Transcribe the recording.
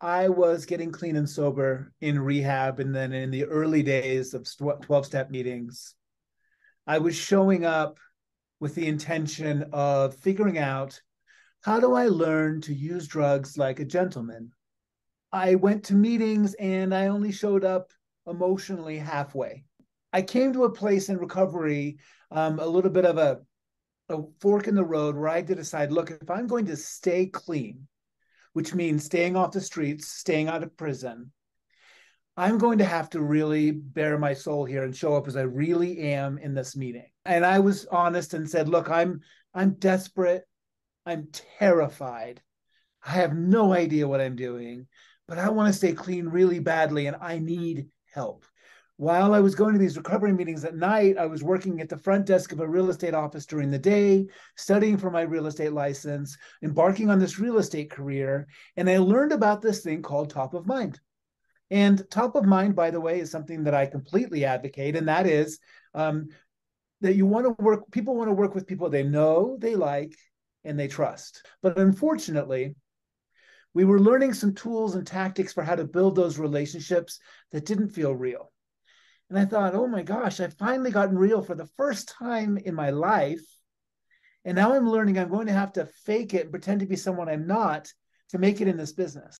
I was getting clean and sober in rehab. And then in the early days of 12 step meetings, I was showing up with the intention of figuring out how do I learn to use drugs like a gentleman? I went to meetings and I only showed up emotionally halfway. I came to a place in recovery, um, a little bit of a, a fork in the road where I had to decide look, if I'm going to stay clean, which means staying off the streets, staying out of prison, I'm going to have to really bare my soul here and show up as I really am in this meeting. And I was honest and said, look, I'm I'm desperate. I'm terrified. I have no idea what I'm doing, but I want to stay clean really badly and I need help. While I was going to these recovery meetings at night, I was working at the front desk of a real estate office during the day, studying for my real estate license, embarking on this real estate career, and I learned about this thing called top of mind. And top of mind, by the way, is something that I completely advocate, and that is um, that you want to work, people want to work with people they know, they like, and they trust. But unfortunately, we were learning some tools and tactics for how to build those relationships that didn't feel real. And I thought, oh my gosh, I've finally gotten real for the first time in my life. And now I'm learning I'm going to have to fake it and pretend to be someone I'm not to make it in this business.